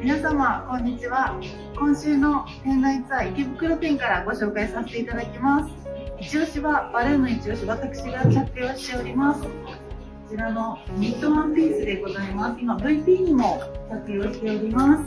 皆様こんにちは。今週の店内ツアー池袋店からご紹介させていただきます。一押しはバレーの一押し私が着用しております。こちらのニットワンピースでございます。今 VP にも着用しております。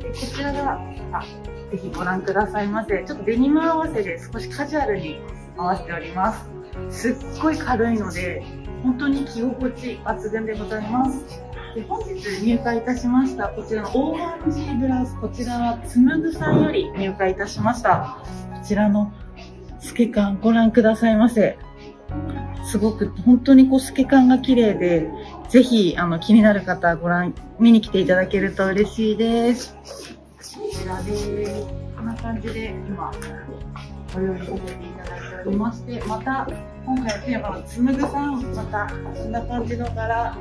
でこちらがあぜひご覧くださいませ。ちょっとデニム合わせで少しカジュアルに合わせております。すっごい軽いので本当に着心地抜群でございます。で本日入荷いたしましたこちらのオーガンジーブラウスこちらはつむぐさんより入荷いたしました。こちらの透け感ご覧くださいませ。すごく本当にこう透け感が綺麗でぜひあの気になる方ご覧見に来ていただけると嬉しいです。こちらですこんな感じで今ご用意させていただいておりましてまた今回のテーマのつむぐさんまたこんな感じの柄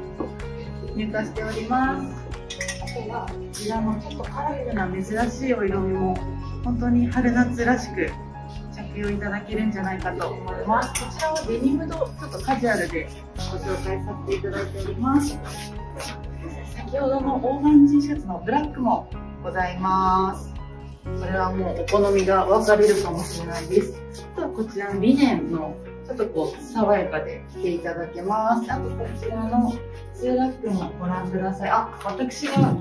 入荷しております。あとはこちらのちょっとカラフルな珍しいお色味も本当に春夏らしく着用いただけるんじゃないかと思います。こちらはデニムのちょっとカジュアルでご紹介させていただいております。先ほどのオーガンジーシャツのブラックもございます。これはもうお好みが分かれるかもしれないです。あとはこちらのリネンのちょっとこう爽やかで着ていただけます。あとこちらのツーラックもご覧ください。あ私が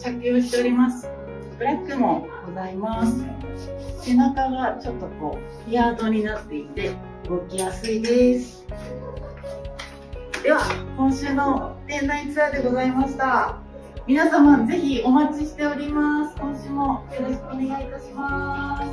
着用しております。ブラックもございます。背中がちょっとこうヒヤードになっていて動きやすいです。では今週の店内ツアーでございました。皆様ぜひお待ちしております。今週もよろしくお願いいたします。